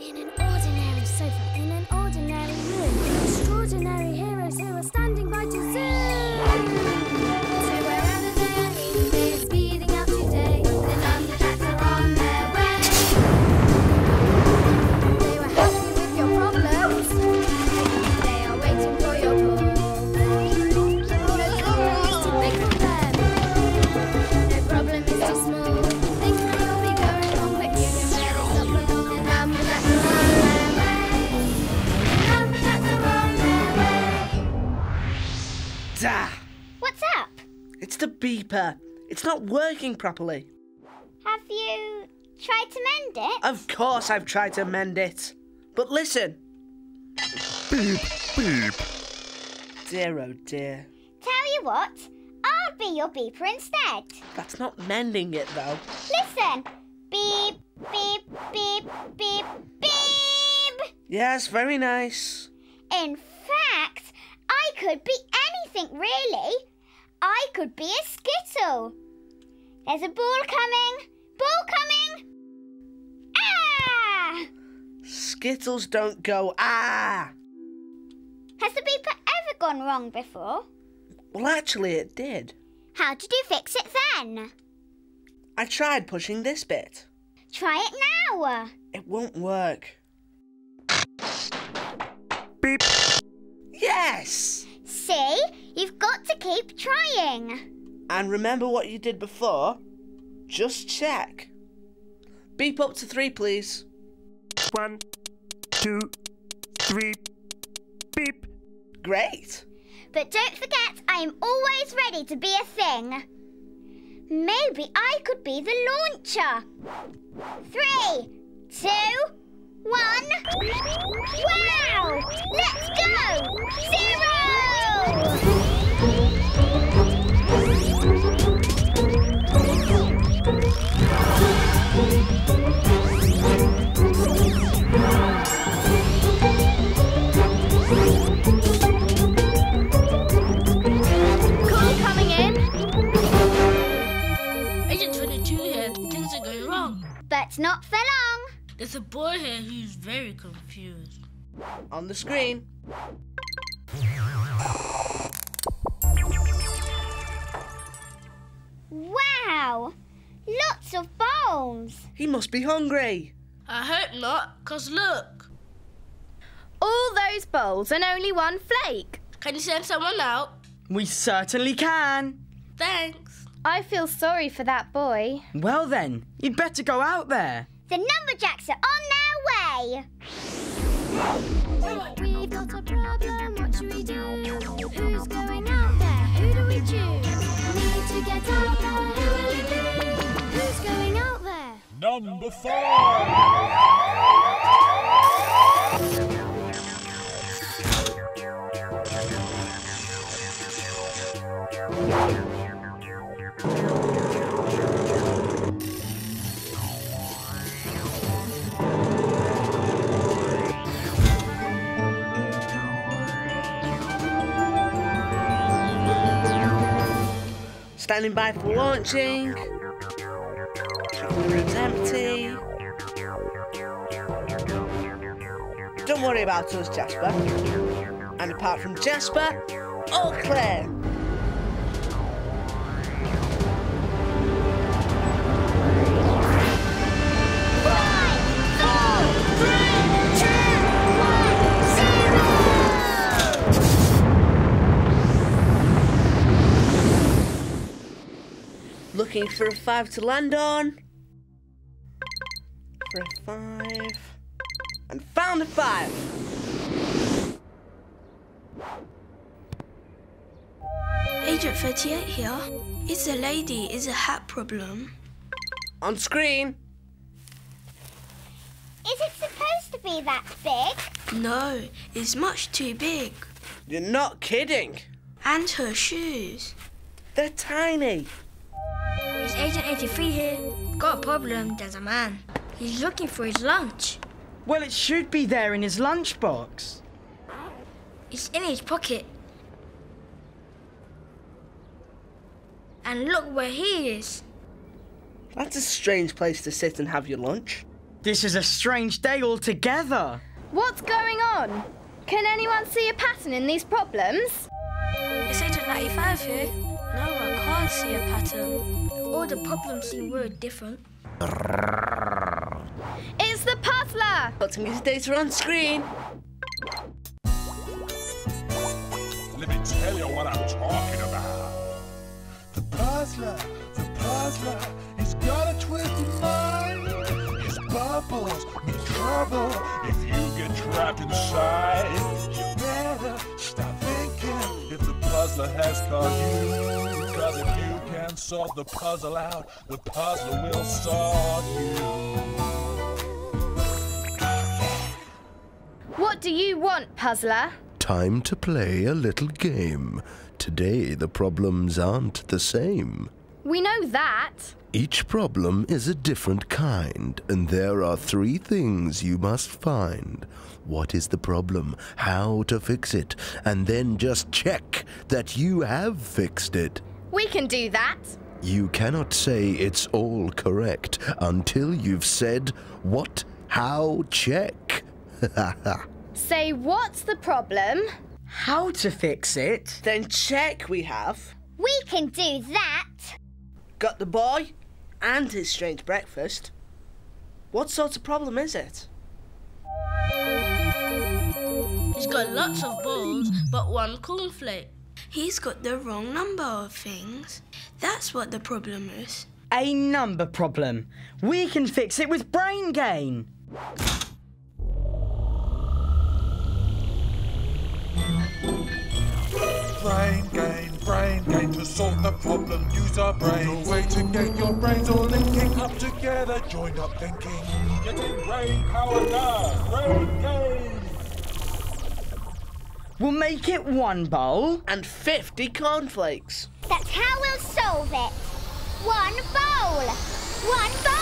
In an ordinary sofa, in an ordinary room, extraordinary heroes who are standing by to zoom. It's beeper. It's not working properly. Have you tried to mend it? Of course I've tried to mend it. But listen. Beep, beep. Dear oh dear. Tell you what, I'll be your beeper instead. That's not mending it though. Listen. Beep, beep, beep, beep, beep. Yes, very nice. In fact, I could be anything really. I could be a skittle. There's a ball coming. Ball coming. Ah! Skittles don't go ah. Has the beeper ever gone wrong before? Well, actually, it did. How did you fix it then? I tried pushing this bit. Try it now. It won't work. Beep. Yes! See? You've got to keep trying. And remember what you did before? Just check. Beep up to three, please. One, two, three. Beep. Great. But don't forget, I am always ready to be a thing. Maybe I could be the launcher. Three, two, one. Wow! Let's go! Zero! But not for long. There's a boy here who's very confused. On the screen. Wow! Lots of bowls. He must be hungry. I hope not, cause look. All those bowls and only one flake. Can you send someone out? We certainly can. Thanks. I feel sorry for that boy. Well then, you'd better go out there. The Numberjacks are on their way. We've got a problem, what should we do? Five. Standing by for launching. The room's empty. Don't worry about us, Jasper. And apart from Jasper, all clear. Looking for a five to land on. For a five. And found a five. Agent 38 here. It's a lady, it's a hat problem. On screen. Is it supposed to be that big? No, it's much too big. You're not kidding. And her shoes. They're tiny. It's Agent 83 here. Got a problem, there's a man. He's looking for his lunch. Well, it should be there in his lunchbox. It's in his pocket. And look where he is. That's a strange place to sit and have your lunch. This is a strange day altogether. What's going on? Can anyone see a pattern in these problems? It's Agent 95 here. No, I can't see a pattern. All the problems seem really different. It's some his data on screen. Let me tell you what I'm talking about. The puzzler, the puzzler, he's got a twisted mind. His bubbles mean trouble if you get trapped inside. You better stop thinking if the puzzler has caught you. Cause if you can solve the puzzle out, the puzzler will solve you. What do you want, puzzler? Time to play a little game. Today the problems aren't the same. We know that. Each problem is a different kind, and there are three things you must find. What is the problem, how to fix it, and then just check that you have fixed it. We can do that. You cannot say it's all correct until you've said what, how, check. Say what's the problem? How to fix it? Then check we have. We can do that. Got the boy and his strange breakfast. What sort of problem is it? He's got lots of balls, but one cornflake. He's got the wrong number of things. That's what the problem is. A number problem. We can fix it with brain gain. Brain gain, brain gain to solve the problem. Use our brains. No way to get your brains all linking up together. Join up thinking. Getting brain power now. Brain gain. We'll make it one bowl. And 50 cornflakes. That's how we'll solve it. One bowl. One bowl.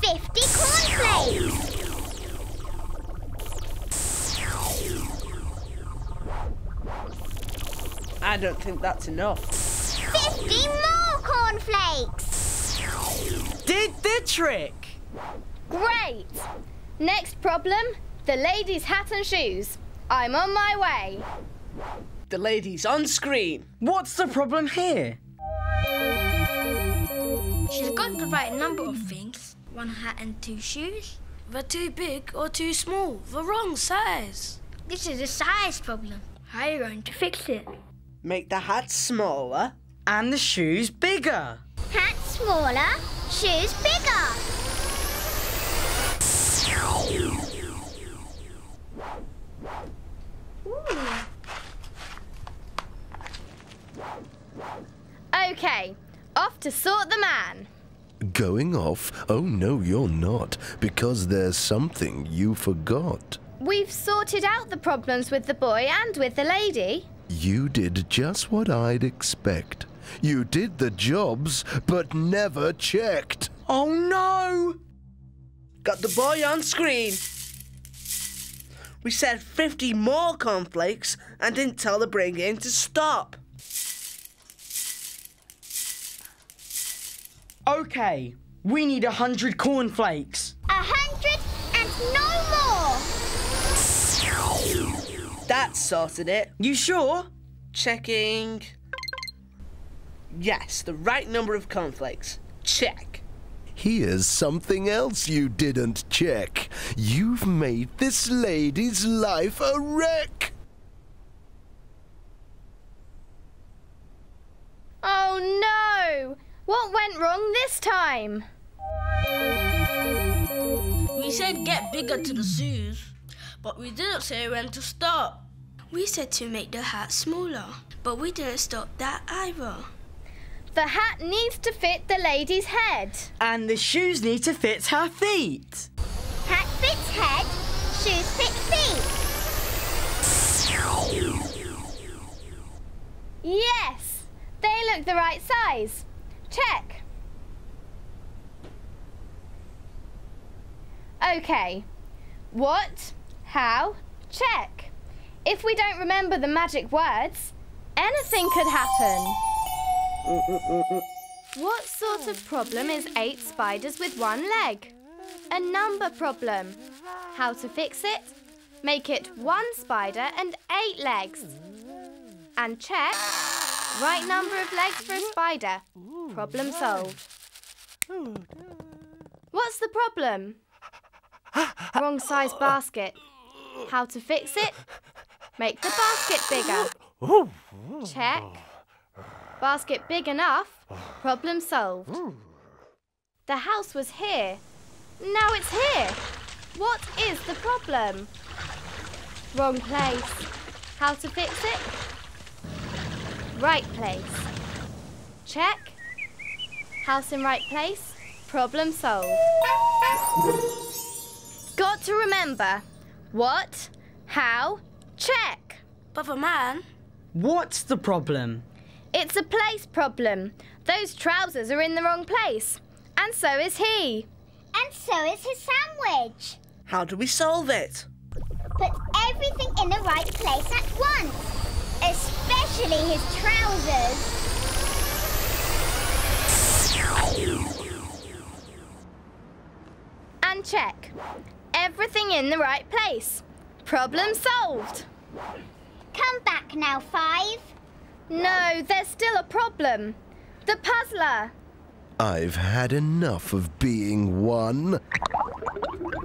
Fifty cornflakes. I don't think that's enough. Fifty more cornflakes. Did the trick. Great! Next problem the lady's hat and shoes. I'm on my way. The lady's on screen. What's the problem here? She's got the right number of things. One hat and two shoes. They're too big or too small, the wrong size. This is a size problem. How are you going to fix it? Make the hat smaller. And the shoes bigger. Hat smaller. Shoes bigger. Okay, off to sort the man. Going off? Oh no, you're not, because there's something you forgot. We've sorted out the problems with the boy and with the lady. You did just what I'd expect. You did the jobs, but never checked. Oh no! Got the boy on screen. We said 50 more cornflakes and didn't tell the brain gain to stop. Okay, we need a hundred cornflakes. A hundred and no more. That sorted it. You sure? Checking. Yes, the right number of cornflakes. Check. Here's something else you didn't check. You've made this lady's life a wreck. Oh no! What went wrong this time? We said get bigger to the shoes, but we didn't say when to stop. We said to make the hat smaller, but we didn't stop that either. The hat needs to fit the lady's head. And the shoes need to fit her feet. Hat fits head. Shoes fit feet. Yes! They look the right size. Check. Okay. What? How? Check. If we don't remember the magic words, anything could happen. What sort of problem is eight spiders with one leg? A number problem. How to fix it? Make it one spider and eight legs. And check. Right number of legs for a spider. Problem solved. What's the problem? Wrong size basket. How to fix it? Make the basket bigger. Check. Basket big enough. Problem solved. The house was here. Now it's here. What is the problem? Wrong place. How to fix it? Right place. Check. House in right place. Problem solved. Got to remember. What? How? Check. But for man, What's the problem? It's a place problem. Those trousers are in the wrong place. And so is he. And so is his sandwich. How do we solve it? Put everything in the right place at once, especially his trousers. And check. Everything in the right place. Problem solved. Come back now, Five. No, there's still a problem. The puzzler. I've had enough of being one.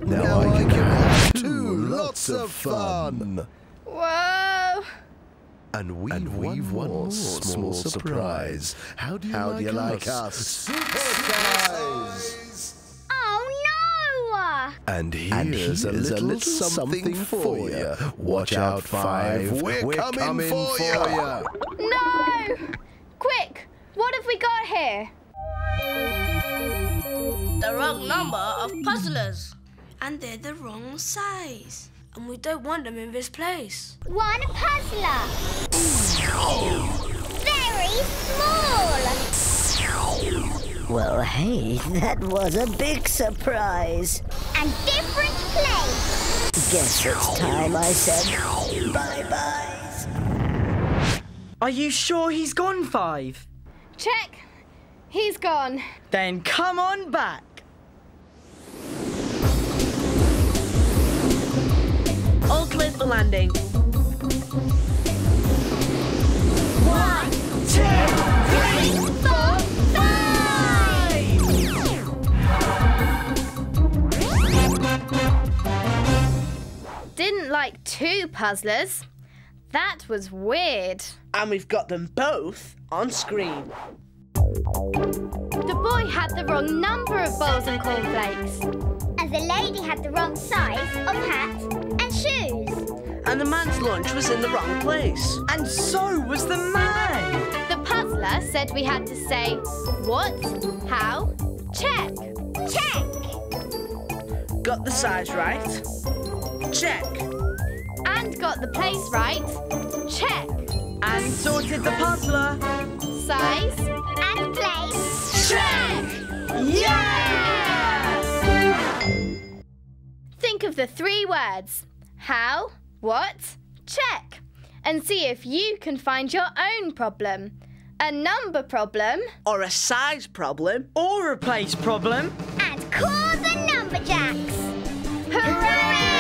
Now, I can have two. Lots of fun. Whoa. And we've, and we've one, more small surprise. How do you, How like, do you like us? Surprise! No! And here's, and here's a, little a little something, for you. Watch out, Five. We're, We're coming, coming, for you. No! Quick, what have we got here? the wrong number of puzzlers. And they're the wrong size. And we don't want them in this place. One puzzler. Very small. Well, hey, that was a big surprise. And different place. Guess it's time I said bye-byes. Are you sure he's gone, Five? Check. He's gone. Then come on back. All clear for landing. One, two, like two puzzlers. That was weird. And we've got them both on screen. The boy had the wrong number of bowls and cornflakes. And the lady had the wrong size of hat and shoes. And the man's lunch was in the wrong place. And so was the man. The puzzler said we had to say what, how, check. Check. Got the size right. Check. And got the place right. Check. And sorted the puzzler. Size. And place. Check. Yeah! Think of the three words how, what, check, and see if you can find your own problem. A number problem, Or a size problem. Or a place problem. And call the Numberjacks. hooray!